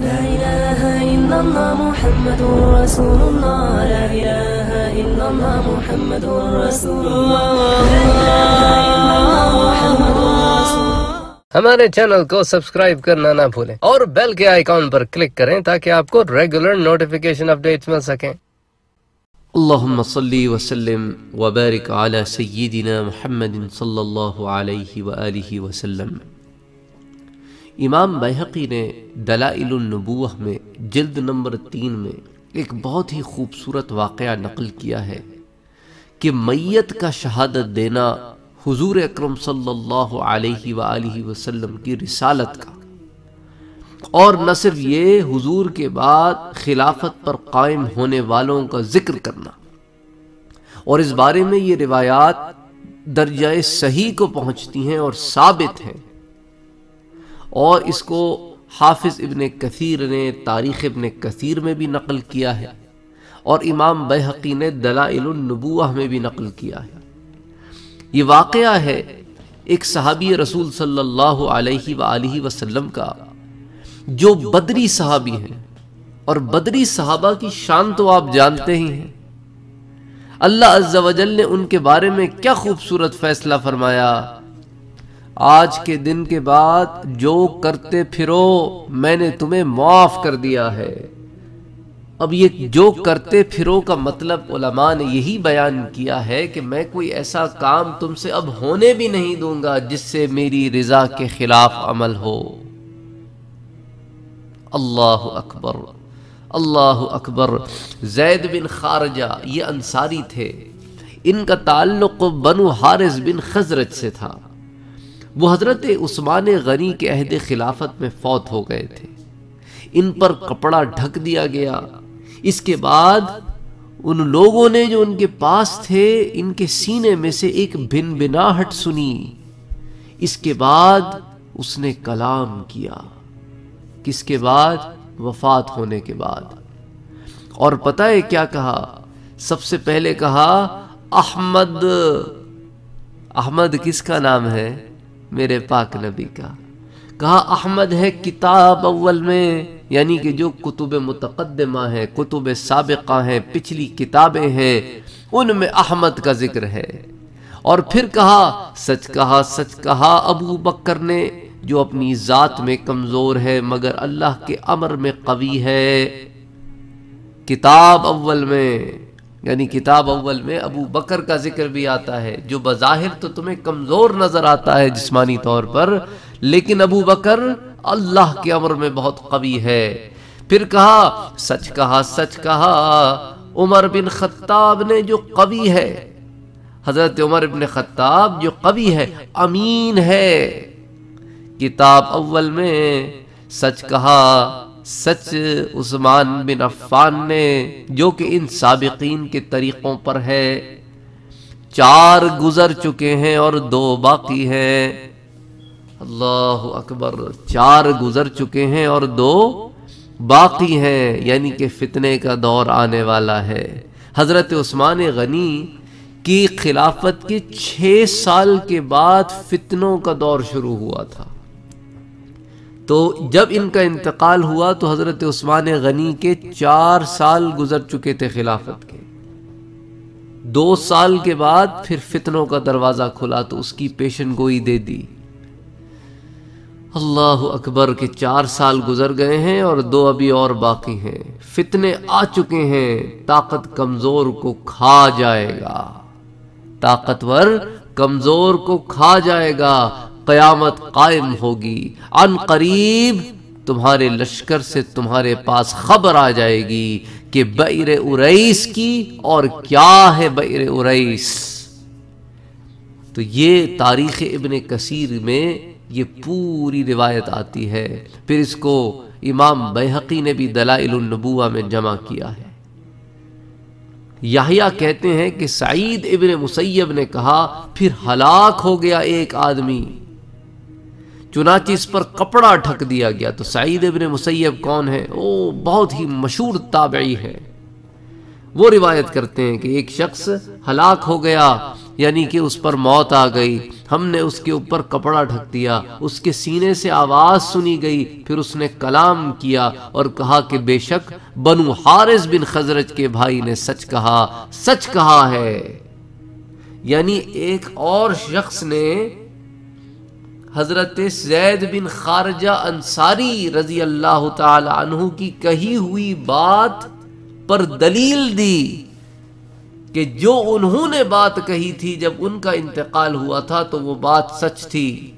لا إله إلا الله محمد رسول الله. لا إله إلا الله محمد رسول الله. لا إله إلا الله محمد رسول الله. ہمارے چینل کو سبسکرائب کرنا نہ بھولیں اور بیل کے آئیکن پر کلک کریں تاکہ آپ کو ریگولر نوٹیفیکیشن اپڈیٹس مل سکیں۔ اللهم صل وسلم وبارك على سيدنا محمد صلی اللہ علیہ وآلہ وسلم۔ امام بیحقی نے دلائل النبوہ میں جلد نمبر تین میں ایک بہت ہی خوبصورت واقعہ نقل کیا ہے کہ میت کا شہادت دینا حضور اکرم صلی اللہ علیہ وآلہ وسلم کی رسالت کا۔ اور نہ صرف یہ، حضور کے بعد خلافت پر قائم ہونے والوں کا ذکر کرنا۔ اور اس بارے میں یہ روایات درجہ صحیح کو پہنچتی ہیں اور ثابت ہیں۔ اور اس کو حافظ ابن کثیر نے تاریخ ابن کثیر میں بھی نقل کیا ہے اور امام بحقی نے دلائل النبوہ میں بھی نقل کیا ہے۔ یہ واقعہ ہے ایک صحابی رسول صلی اللہ علیہ وآلہ وسلم کا جو بدری صحابی ہیں اور بدری صحابہ کی شان تو آپ جانتے ہی ہیں۔ اللہ عز و جل نے ان کے بارے میں کیا خوبصورت فیصلہ فرمایا۔ آج کے دن کے بعد جو کرتے پھرو، میں نے تمہیں معاف کر دیا ہے۔ اب یہ جو کرتے پھرو کا مطلب علماء نے یہی بیان کیا ہے کہ میں کوئی ایسا کام تم سے اب ہونے بھی نہیں دوں گا جس سے میری رضا کے خلاف عمل ہو۔ اللہ اکبر اللہ اکبر۔ زید بن خارجہ یہ انصاری تھے۔ ان کا تعلق بنو حارث بن خزرج سے تھا۔ وہ حضرت عثمان غنی کے عہد خلافت میں فوت ہو گئے تھے۔ ان پر کپڑا ڈھک دیا گیا۔ اس کے بعد ان لوگوں نے جو ان کے پاس تھے، ان کے سینے میں سے ایک بن بناہٹ سنی۔ اس کے بعد اس نے کلام کیا۔ کس کے بعد؟ وفات ہونے کے بعد۔ اور پتہ ہے کیا کہا؟ سب سے پہلے کہا، احمد۔ احمد کس کا نام ہے؟ میرے پاک نبی کا۔ کہا، احمد ہے کتاب اول میں یعنی کہ جو کتب متقدمہ ہیں، کتب سابقہ ہیں، پچھلی کتابیں ہیں، ان میں احمد کا ذکر ہے۔ اور پھر کہا، سچ کہا سچ کہا، ابو بکر نے، جو اپنی ذات میں کمزور ہے، مگر اللہ کے امر میں قوی ہے۔ کتاب اول میں یعنی کتاب اول میں ابو بکر کا ذکر بھی آتا ہے، جو بظاہر تو تمہیں کمزور نظر آتا ہے جسمانی طور پر، لیکن ابو بکر اللہ کے امر میں بہت قوی ہے۔ پھر کہا، سچ کہا سچ کہا، عمر بن خطاب نے جو قوی ہے، حضرت عمر بن خطاب جو قوی ہے، امین ہے۔ کتاب اول میں سچ کہا سچ عثمان بن عفان نے، جو کہ ان سابقین کے طریقوں پر ہے، چار گزر چکے ہیں اور دو باقی ہیں۔ اللہ اکبر، چار گزر چکے ہیں اور دو باقی ہیں یعنی کہ فتنے کا دور آنے والا ہے۔ حضرت عثمان غنی کی خلافت کے چھ سال کے بعد فتنوں کا دور شروع ہوا تھا۔ تو جب ان کا انتقال ہوا تو حضرت عثمان غنی کے چار سال گزر چکے تھے خلافت کے۔ دو سال کے بعد پھر فتنوں کا دروازہ کھلا تو اس کی پیشن گوئی دے دی۔ اللہ اکبر کے چار سال گزر گئے ہیں اور دو ابھی اور باقی ہیں۔ فتنے آ چکے ہیں، طاقت کمزور کو کھا جائے گا۔ طاقتور کمزور کو کھا جائے گا۔ قیامت قائم ہوگی۔ ان قریب تمہارے لشکر سے تمہارے پاس خبر آ جائے گی کہ بیر اریس کی اور کیا ہے بیر اریس۔ تو یہ تاریخ ابن کثیر میں یہ پوری روایت آتی ہے۔ پھر اس کو امام بیحقی نے بھی دلائل النبوہ میں جمع کیا ہے۔ یحییٰ کہتے ہیں کہ سعید ابن مسیب نے کہا، پھر ہلاک ہو گیا ایک آدمی۔ چنانچہ اس پر کپڑا ڈھک دیا گیا تو سعید ابن مسیب کون ہے؟ وہ بہت ہی مشہور تابعی ہے۔ وہ روایت کرتے ہیں کہ ایک شخص ہلاک ہو گیا یعنی کہ اس پر موت آ گئی۔ ہم نے اس کے اوپر کپڑا ڈھک دیا، اس کے سینے سے آواز سنی گئی، پھر اس نے کلام کیا اور کہا کہ بے شک بنو حارث بن خزرج کے بھائی نے سچ کہا سچ کہا ہے۔ یعنی ایک اور شخص نے حضرت زید بن خارجہ انصاری رضی اللہ تعالی عنہ کی کہی ہوئی بات پر دلیل دی کہ جو انہوں نے بات کہی تھی، جب ان کا انتقال ہوا تھا تو وہ بات سچ تھی۔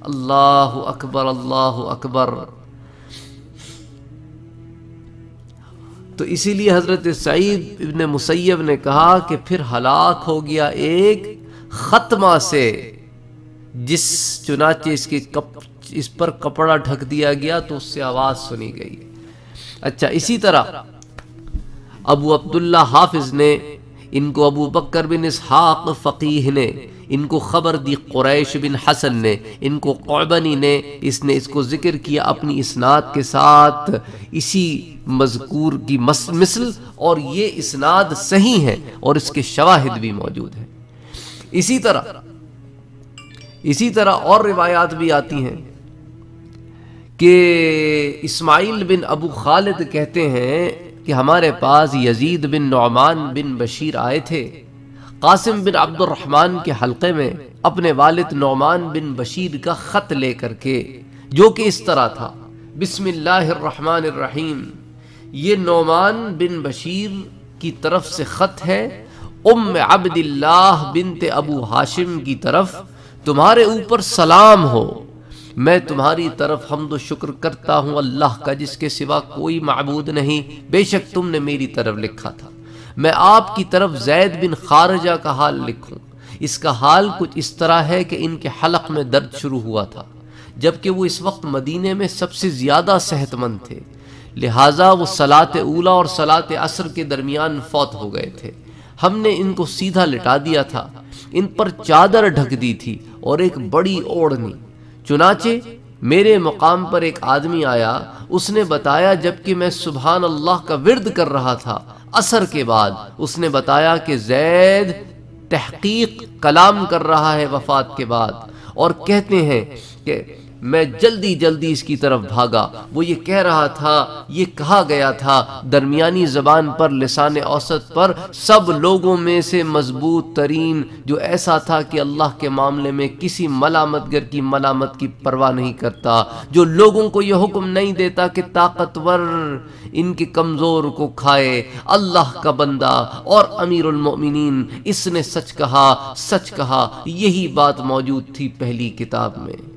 اللہ اکبر اللہ اکبر۔ تو اسی لیے حضرت سعید ابن مسیب نے کہا کہ پھر ہلاک ہو گیا ایک ختمہ سے۔ جس چنانچہ اس کی کپ اس پر کپڑا ڈھک دیا گیا تو اس سے آواز سنی گئی۔ اچھا اسی طرح ابو عبداللہ حافظ نے ان کو ابو بکر بن اسحاق فقیح نے، ان کو خبر دی قریش بن حسن نے، ان کو قعبنی نے، اس نے اس کو ذکر کیا اپنی اسناد کے ساتھ۔ اسی مذکور کی مثل اور یہ اسناد صحیح ہے اور اس کے شواہد بھی موجود ہیں۔ اسی طرح اسی طرح اور روایات بھی آتی ہیں کہ اسماعیل بن ابو خالد کہتے ہیں کہ ہمارے پاس یزید بن نعمان بن بشیر آئے تھے۔ قاسم بن عبد الرحمن کے حلقے میں اپنے والد نعمان بن بشیر کا خط لے کر کے جو کہ اس طرح تھا۔ بسم اللہ الرحمن الرحیم۔ یہ نعمان بن بشیر کی طرف سے خط ہے۔ ام عبد اللہ بنت ابو ہاشم کی طرف تمہارے اوپر سلام ہو۔ میں تمہاری طرف حمد و شکر کرتا ہوں اللہ کا، جس کے سوا کوئی معبود نہیں۔ بے شک تم نے میری طرف لکھا تھا۔ میں آپ کی طرف زید بن خارجہ کا حال لکھوں۔ اس کا حال کچھ اس طرح ہے کہ ان کے حلق میں درد شروع ہوا تھا، جبکہ وہ اس وقت مدینے میں سب سے زیادہ صحت مند تھے۔ لہٰذا وہ سلاط اولا اور سلاط عصر کے درمیان فوت ہو گئے تھے۔ ہم نے ان کو سیدھا لٹا دیا تھا۔ ان پر چادر ڈھک دی تھی اور ایک بڑی اوڑنی چنانچہ میرے مقام پر ایک آدمی آیا، اس نے بتایا جبکہ میں سبحان اللہ کا ورد کر رہا تھا اثر کے بعد اس نے بتایا کہ زید تحقیق، کلام کر رہا ہے وفات کے بعد اور کہتے ہیں کہ میں جلدی جلدی اس کی طرف بھاگا۔ وہ یہ کہہ رہا تھا، یہ کہا گیا تھا، درمیانی زبان پر، لسان اوسط پر سب لوگوں میں سے مضبوط ترین جو ایسا تھا کہ اللہ کے معاملے میں کسی ملامت گر کی ملامت کی پرواہ نہیں کرتا، جو لوگوں کو یہ حکم نہیں دیتا کہ طاقتور ان کے کمزور کو کھائے۔ اللہ کا بندہ اور امیر المؤمنین، اس نے سچ کہا سچ کہا، یہی بات موجود تھی پہلی کتاب میں۔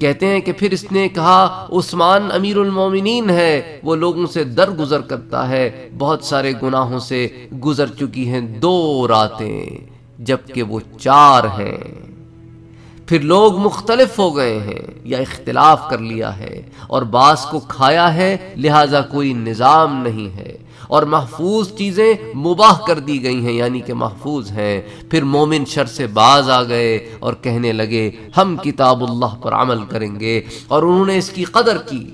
کہتے ہیں کہ پھر اس نے کہا، عثمان امیر المومنین ہے، وہ لوگوں سے در گزر کرتا ہے، بہت سارے گناہوں سے گزر چکی ہیں دو راتیں، جبکہ وہ چار ہیں۔ پھر لوگ مختلف ہو گئے ہیں یا اختلاف کر لیا ہے، اور باس کو کھایا ہے، لہذا کوئی نظام نہیں ہے۔ اور محفوظ چیزیں مباح کر دی گئی ہیں یعنی کہ محفوظ ہیں۔ پھر مومن شر سے باز آ گئے اور کہنے لگے، ہم کتاب اللہ پر عمل کریں گے۔ اور انہوں نے اس کی قدر کی۔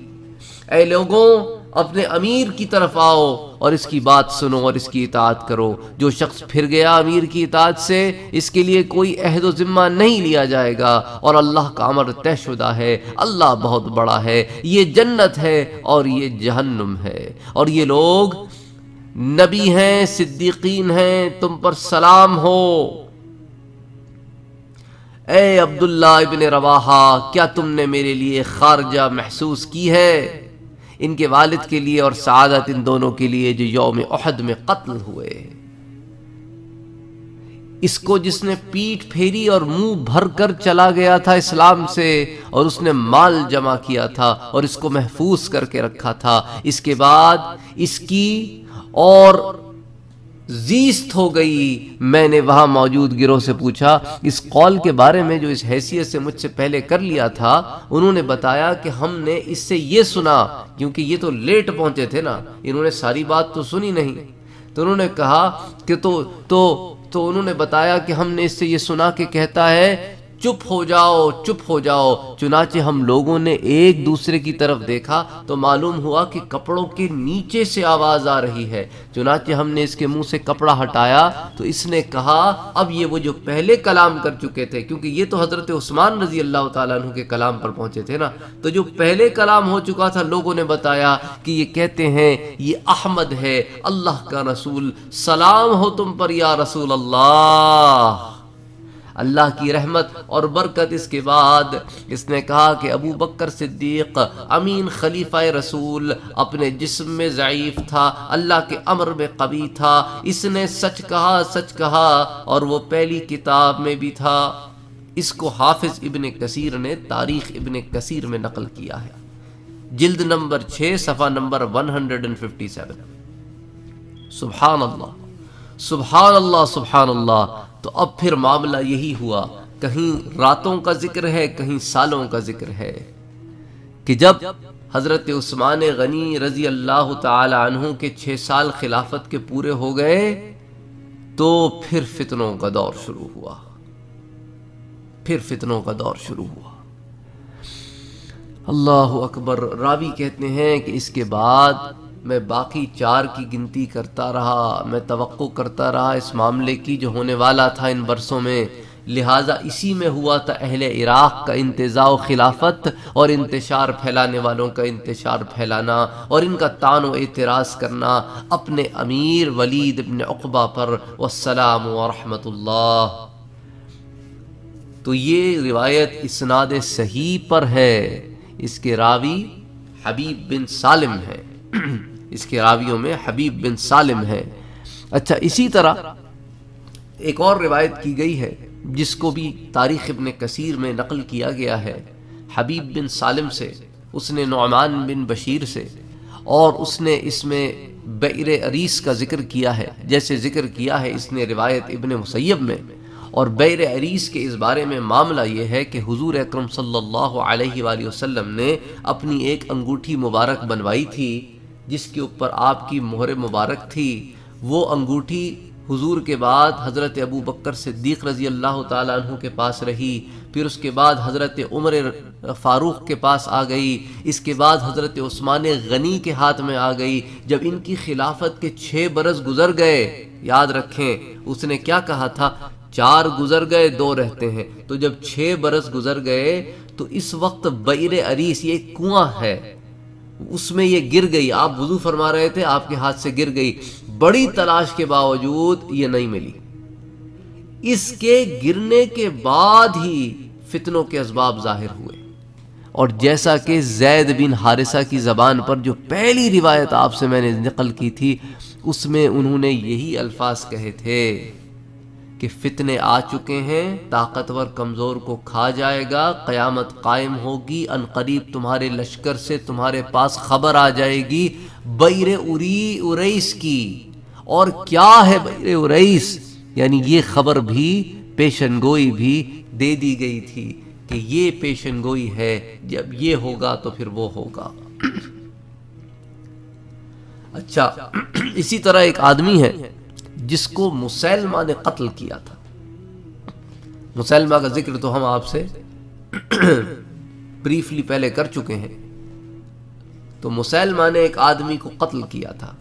اے لوگوں، اپنے امیر کی طرف آؤ اور اس کی بات سنو اور اس کی اطاعت کرو۔ جو شخص پھر گیا امیر کی اطاعت سے، اس کے لیے کوئی عہد و ذمہ نہیں لیا جائے گا۔ اور اللہ کا امر طے شدہ ہے، اللہ بہت بڑا ہے۔ یہ جنت ہے اور یہ جہنم ہے۔ اور یہ لوگ نبی ہیں، صدیقین ہیں، تم پر سلام ہو۔ اے عبداللہ ابن رواحہ، کیا تم نے میرے لیے خارجہ محسوس کی ہے؟ ان کے والد کے لیے اور سعادت ان دونوں کے لیے جو یوم احد میں قتل ہوئے۔ اس کو جس نے پیٹ پھیری اور منہ بھر کر چلا گیا تھا اسلام سے، اور اس نے مال جمع کیا تھا اور اس کو محفوظ کر کے رکھا تھا۔ اس کے بعد اس کی اور زیست ہو گئی۔ میں نے وہاں موجود گروہ سے پوچھا، اس قول کے بارے میں جو اس حیثیت سے مجھ سے پہلے کر لیا تھا، انہوں نے بتایا کہ ہم نے اس سے یہ سنا، کیونکہ یہ تو لیٹ پہنچے تھے نا، انہوں نے ساری بات تو سنی نہیں۔ تو انہوں نے کہا کہ تو تو تو انہوں نے بتایا کہ ہم نے اس سے یہ سنا کہ کہتا ہے چپ ہو جاؤ، چپ ہو جاؤ۔ چنانچہ ہم لوگوں نے ایک دوسرے کی طرف دیکھا تو معلوم ہوا کہ کپڑوں کے نیچے سے آواز آ رہی ہے۔ چنانچہ ہم نے اس کے منہ سے کپڑا ہٹایا تو اس نے کہا، اب یہ وہ جو پہلے کلام کر چکے تھے، کیونکہ یہ تو حضرت عثمان رضی اللہ تعالیٰ عنہ کے کلام پر پہنچے تھے نا۔ تو جو پہلے کلام ہو چکا تھا، لوگوں نے بتایا کہ یہ کہتے ہیں، یہ احمد ہے، اللہ کا رسول، سلام ہو تم پر یا رسول اللہ۔ اللہ کی رحمت اور برکت اس کے بعد اس نے کہا کہ ابو بکر صدیق امین خلیفہ رسول اپنے جسم میں ضعیف تھا، اللہ کے امر میں قوی تھا، اس نے سچ کہا سچ کہا اور وہ پہلی کتاب میں بھی تھا۔ اس کو حافظ ابن کثیر نے تاریخ ابن کثیر میں نقل کیا ہے۔ جلد نمبر 6 صفحہ نمبر 157 سبحان اللہ سبحان اللہ سبحان اللہ۔ تو اب پھر معاملہ یہی ہوا، کہیں راتوں کا ذکر ہے، کہیں سالوں کا ذکر ہے۔ کہ جب حضرت عثمان غنی رضی اللہ تعالی عنہ کے چھ سال خلافت کے پورے ہو گئے، تو پھر فتنوں کا دور شروع ہوا۔ پھر فتنوں کا دور شروع ہوا۔ اللہ اکبر، راوی کہتے ہیں کہ اس کے بعد میں باقی چار کی گنتی کرتا رہا، میں توقع کرتا رہا اس معاملے کی جو ہونے والا تھا ان برسوں میں۔ لہٰذا اسی میں ہوا تھا اہل عراق کا انتظاء و خلافت اور انتشار پھیلانے والوں کا انتشار پھیلانا اور ان کا تان و اعتراض کرنا۔ اپنے امیر ولید ابن عقبہ پر والسلام ورحمت اللہ۔ تو یہ روایت اسناد صحیح پر ہے۔ اس کے راوی حبیب بن سالم ہے اس کے راویوں میں حبیب بن سالم ہے۔ اچھا اسی طرح ایک اور روایت کی گئی ہے، جس کو بھی تاریخ ابن کثیر میں نقل کیا گیا ہے۔ حبیب بن سالم سے، اس نے نعمان بن بشیر سے، اور اس نے اس میں بیر عریس کا ذکر کیا ہے۔ جیسے ذکر کیا ہے اس نے روایت ابن مسیب میں۔ اور بیر عریس کے اس بارے میں معاملہ یہ ہے کہ حضور اکرم صلی اللہ علیہ وآلہ وسلم نے اپنی ایک انگوٹھی مبارک بنوائی تھی۔ جس کے اوپر آپ کی مہر مبارک تھی، وہ انگوٹھی حضور کے بعد حضرت ابو بکر صدیق رضی اللہ تعالیٰ عنہ کے پاس رہی، پھر اس کے بعد حضرت عمر فاروق کے پاس آ گئی، اس کے بعد حضرت عثمان غنی کے ہاتھ میں آ گئی۔ جب ان کی خلافت کے چھ برس گزر گئے، یاد رکھیں، اس نے کیا کہا تھا؟ چار گزر گئے، دو رہتے ہیں۔ تو جب چھ برس گزر گئے، تو اس وقت بیر عریس یہ کنواں ہے۔ اس میں یہ گر گئی۔ آپ وضو فرما رہے تھے، آپ کے ہاتھ سے گر گئی۔ بڑی تلاش کے باوجود یہ نہیں ملی۔ اس کے گرنے کے بعد ہی فتنوں کے اسباب ظاہر ہوئے۔ اور جیسا کہ زید بن حارثہ کی زبان پر جو پہلی روایت آپ سے میں نے نقل کی تھی، اس میں انہوں نے یہی الفاظ کہے تھے۔ کہ فتنے آ چکے ہیں، طاقتور کمزور کو کھا جائے گا، قیامت قائم ہوگی، ان قریب تمہارے لشکر سے تمہارے پاس خبر آ جائے گی بیر اری اریس کی۔ اور کیا ہے بیر اریس؟ یعنی یہ خبر بھی، پیشن گوئی بھی دے دی گئی تھی کہ یہ پیشن گوئی ہے، جب یہ ہوگا تو پھر وہ ہوگا۔ اچھا اسی طرح ایک آدمی ہے۔ جس کو مسلمہ نے قتل کیا تھا۔ مسلمہ کا ذکر تو ہم آپ سے بریفلی پہلے کر چکے ہیں۔ تو مسلمہ نے ایک آدمی کو قتل کیا تھا۔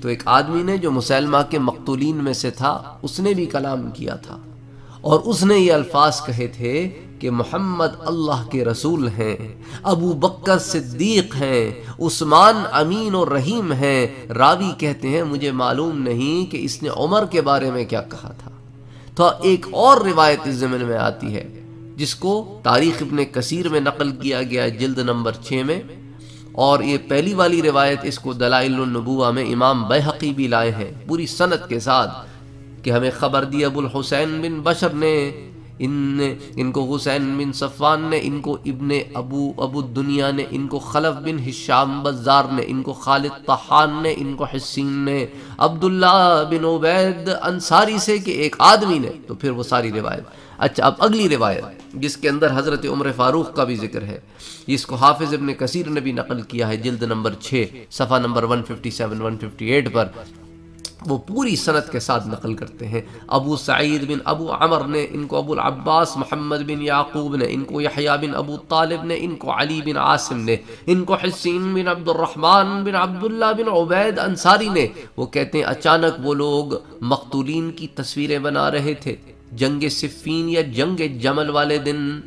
تو ایک آدمی نے جو مسلمہ کے مقتولین میں سے تھا، اس نے بھی کلام کیا تھا۔ اور اس نے یہ الفاظ کہے تھے کہ محمد اللہ کے رسول ہیں، ابو بکر صدیق ہیں، عثمان امین اور رحیم ہیں۔ راوی کہتے ہیں، مجھے معلوم نہیں کہ اس نے عمر کے بارے میں کیا کہا تھا۔ تو ایک اور روایت اس زمین میں آتی ہے، جس کو تاریخ ابن کثیر میں نقل کیا گیا جلد نمبر چھ میں۔ اور یہ پہلی والی روایت اس کو دلائل النبوہ میں امام بحقی بھی لائے ہیں، پوری صنعت کے ساتھ کہ ہمیں خبر دی ابو الحسین بن بشر نے۔ ان نے، ان کو حسین بن صفان نے، ان کو ابن ابو ابو دنیا نے، ان کو خلف بن حشام بزار نے، ان کو خالد طحان نے، ان کو حسین نے، عبداللہ بن عبید انصاری سے کہ ایک آدمی نے، تو پھر وہ ساری روایت۔ اچھا اب اگلی روایت، جس کے اندر حضرت عمر فاروق کا بھی ذکر ہے۔ اس کو حافظ ابن کثیر نے بھی نقل کیا ہے، جلد نمبر 6 صفحہ نمبر 157 158 پر۔ وہ پوری صنعت کے ساتھ نقل کرتے ہیں۔ ابو سعید بن ابو عمر نے، ان کو ابو العباس، محمد بن یعقوب نے، ان کو یحییٰ بن ابو طالب نے، ان کو علی بن عاصم نے، ان کو حسین بن عبد الرحمن بن عبداللہ بن عبید انصاری نے۔ وہ کہتے ہیں، اچانک وہ لوگ مقتولین کی تصویریں بنا رہے تھے۔ جنگ صفین یا جنگ جمل والے دن۔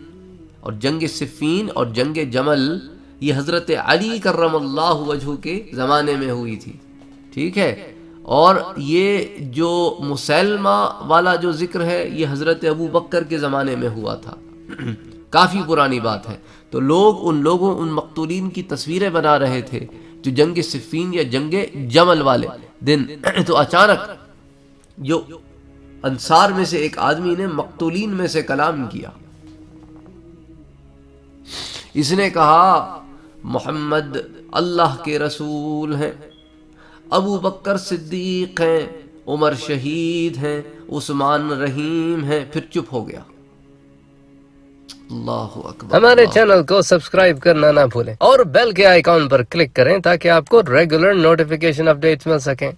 اور جنگ صفین اور جنگ جمل، یہ حضرت علی کرم اللہ وجہ کے زمانے میں ہوئی تھی۔ ٹھیک ہے؟ اور یہ جو مسلمہ والا جو ذکر ہے، یہ حضرت ابو بکر کے زمانے میں ہوا تھا۔ کافی پرانی بات ہے۔ تو لوگ ان لوگوں، ان مقتولین کی تصویریں بنا رہے تھے جو جنگ صفین یا جنگ جمل والے دن۔ تو اچانک جو انصار میں سے ایک آدمی نے مقتولین میں سے کلام کیا۔ اس نے کہا، محمد اللہ کے رسول ہیں۔ ابو بکر صدیق ہیں عمر شہید ہیں عثمان رحیم ہیں پھر چپ ہو گیا۔ اللہ اکبر ہمارے چینل کو سبسکرائب کرنا نہ بھولیں اور بیل کے آئیکن پر کلک کریں تاکہ آپ کو ریگولر نوٹیفیکیشن اپڈیٹس مل سکیں۔